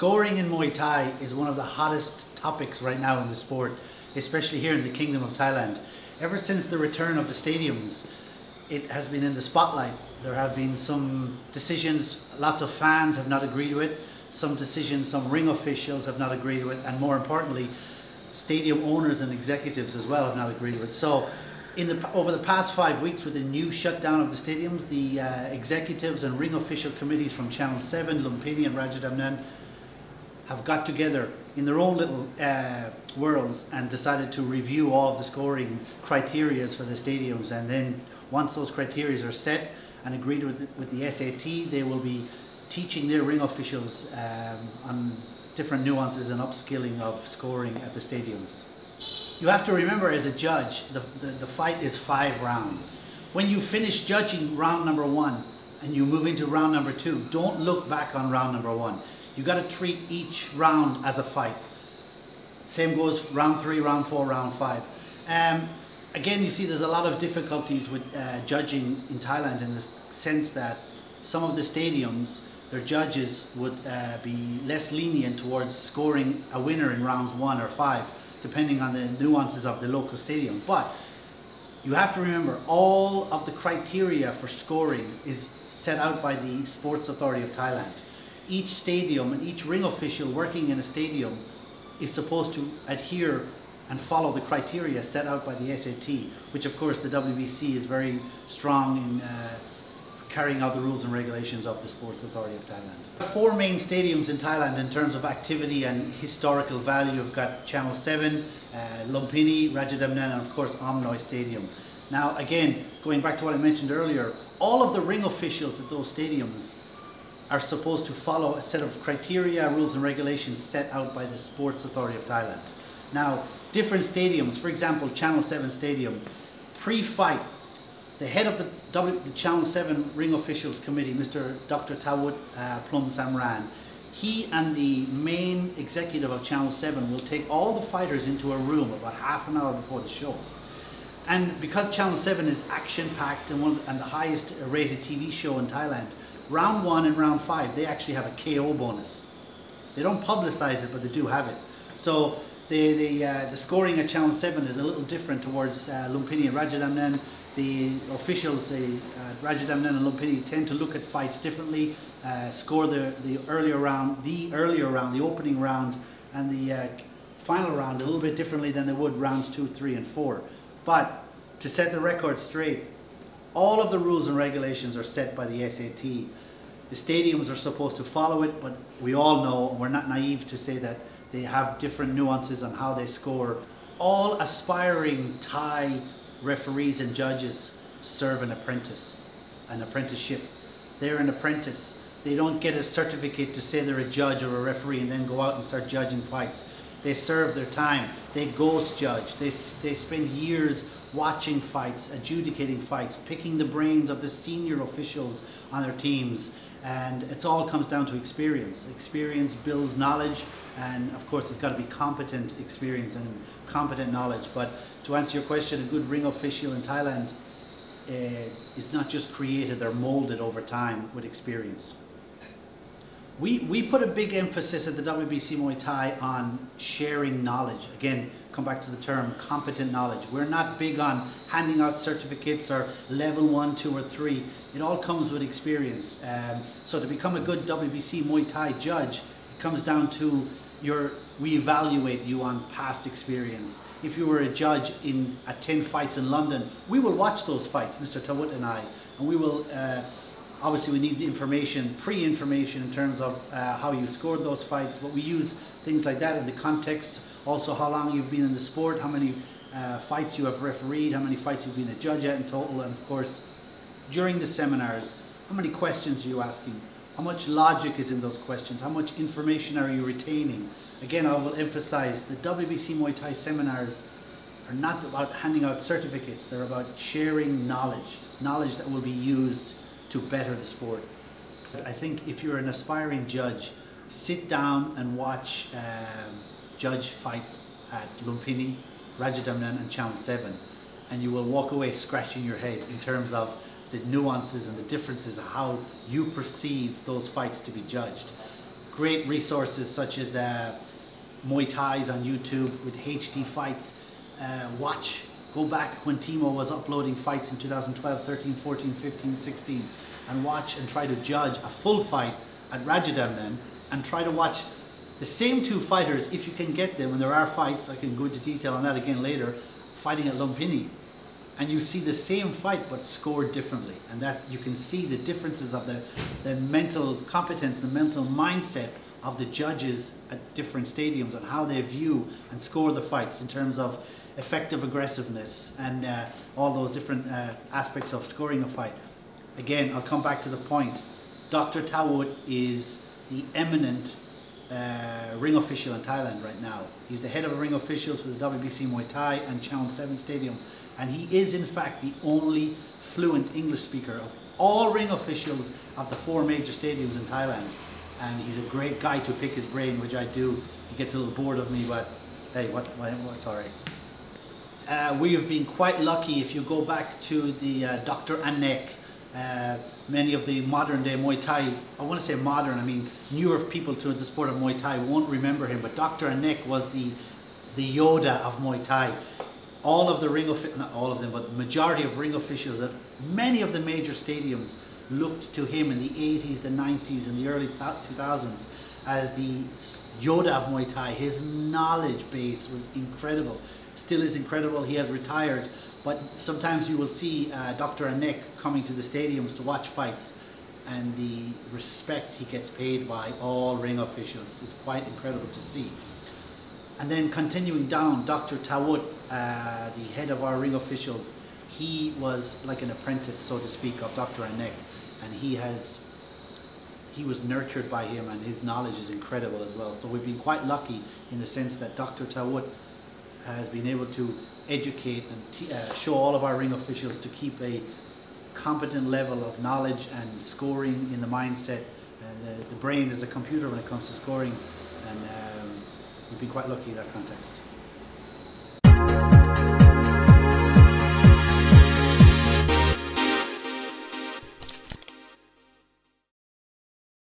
Scoring in Muay Thai is one of the hottest topics right now in the sport, especially here in the Kingdom of Thailand. Ever since the return of the stadiums, it has been in the spotlight. There have been some decisions, lots of fans have not agreed with, some decisions, some ring officials have not agreed with, and more importantly, stadium owners and executives as well have not agreed with. So in the, over the past five weeks with the new shutdown of the stadiums, the uh, executives and ring official committees from Channel 7, Lumpini and Rajadamnern have got together in their own little uh, worlds and decided to review all of the scoring criterias for the stadiums and then once those criterias are set and agreed with the, with the SAT, they will be teaching their ring officials um, on different nuances and upskilling of scoring at the stadiums. You have to remember as a judge, the, the, the fight is five rounds. When you finish judging round number one and you move into round number two, don't look back on round number one. You got to treat each round as a fight. Same goes round three, round four, round five. Um, again, you see there's a lot of difficulties with uh, judging in Thailand in the sense that some of the stadiums, their judges would uh, be less lenient towards scoring a winner in rounds one or five, depending on the nuances of the local stadium. But you have to remember all of the criteria for scoring is set out by the Sports Authority of Thailand. Each stadium and each ring official working in a stadium is supposed to adhere and follow the criteria set out by the SAT, which of course the WBC is very strong in uh, carrying out the rules and regulations of the Sports Authority of Thailand. Four main stadiums in Thailand in terms of activity and historical value. You've got Channel 7, uh, Lumpini, Rajadamnern and of course Omnoi Stadium. Now again, going back to what I mentioned earlier, all of the ring officials at those stadiums are supposed to follow a set of criteria, rules and regulations set out by the Sports Authority of Thailand. Now, different stadiums, for example, Channel 7 Stadium, pre-fight, the head of the, w, the, Channel 7 Ring Officials Committee, Mr. Dr. Tawut uh, Plum Samran, he and the main executive of Channel 7 will take all the fighters into a room about half an hour before the show. And because Channel 7 is action-packed and, one, and the highest rated TV show in Thailand, round one and round five, they actually have a KO bonus. They don't publicize it, but they do have it. So the the, uh, the scoring at Channel 7 is a little different towards uh, Lumpini and Rajadamnern. The officials, the uh, and Lumpini, tend to look at fights differently, uh, score the, the earlier round, the earlier round, the opening round, and the uh, final round a little bit differently than they would rounds two, three, and four. But to set the record straight, all of the rules and regulations are set by the SAT. The stadiums are supposed to follow it, but we all know, and we're not naive to say that they have different nuances on how they score. All aspiring Thai referees and judges serve an apprentice, an apprenticeship. They're an apprentice. They don't get a certificate to say they're a judge or a referee and then go out and start judging fights. They serve their time. They ghost judge. They, they spend years watching fights, adjudicating fights, picking the brains of the senior officials on their teams. And it all comes down to experience. Experience builds knowledge, and of course, it's got to be competent experience and competent knowledge. But to answer your question, a good ring official in Thailand uh, is not just created, they're molded over time with experience. We, we put a big emphasis at the WBC Muay Thai on sharing knowledge. Again, come back to the term competent knowledge. We're not big on handing out certificates or level one, two, or three. It all comes with experience. Um, so to become a good WBC Muay Thai judge, it comes down to your we evaluate you on past experience. If you were a judge in at 10 fights in London, we will watch those fights, Mr. Tawut and I, and we will uh, obviously we need the information, pre-information in terms of uh, how you scored those fights, but we use things like that in the context, also how long you've been in the sport, how many uh, fights you have refereed, how many fights you've been a judge at in total, and of course, during the seminars, how many questions are you asking? How much logic is in those questions? How much information are you retaining? Again, I will emphasize the WBC Muay Thai seminars are not about handing out certificates, they're about sharing knowledge, knowledge that will be used to better the sport. I think if you're an aspiring judge, sit down and watch um, judge fights at Lumpini, Rajadamnern and Channel 7 and you will walk away scratching your head in terms of the nuances and the differences of how you perceive those fights to be judged. great resources such as uh, Muay Thai's on YouTube with HD fights. Uh, watch, go back when Timo was uploading fights in 2012, 13, 14, 15, 16 and watch and try to judge a full fight at Rajadamnern and try to watch the same two fighters if you can get them and there are fights, I can go into detail on that again later, fighting at Lumpini. And you see the same fight but scored differently. And that you can see the differences of the, the mental competence the mental mindset of the judges at different stadiums and how they view and score the fights in terms of effective aggressiveness and uh, all those different uh, aspects of scoring a fight again I'll come back to the point Dr. Tawut is the eminent uh, ring official in Thailand right now. He's the head of ring officials for the WBC Muay Thai and Channel 7 Stadium and he is in fact the only fluent English speaker of all ring officials of the four major stadiums in Thailand. And he's a great guy to pick his brain, which I do. He gets a little bored of me, but hey, what, what what's all right. Uh, we have been quite lucky if you go back to the uh, Dr. Anek, uh, many of the modern day Muay Thai, I want to say modern, I mean newer people to the sport of Muay Thai won't remember him, but Dr. Anek was the, the Yoda of Muay Thai all of the ring of not all of them, but the majority of ring officials at many of the major stadiums looked to him in the 80s, the 90s, and the early 2000s as the Yoda of Muay Thai. His knowledge base was incredible, still is incredible. He has retired, but sometimes you will see uh, Dr. Anek coming to the stadiums to watch fights, and the respect he gets paid by all ring officials is quite incredible to see. And then continuing down, Dr. Tawut, uh, the head of our ring officials, he was like an apprentice, so to speak, of Dr. Anek, and he has he was nurtured by him and his knowledge is incredible as well. So we've been quite lucky in the sense that Dr. Tawut has been able to educate and uh, show all of our ring officials to keep a competent level of knowledge and scoring in the mindset. Uh, the, the, brain is a computer when it comes to scoring and um, we've been quite lucky in that context.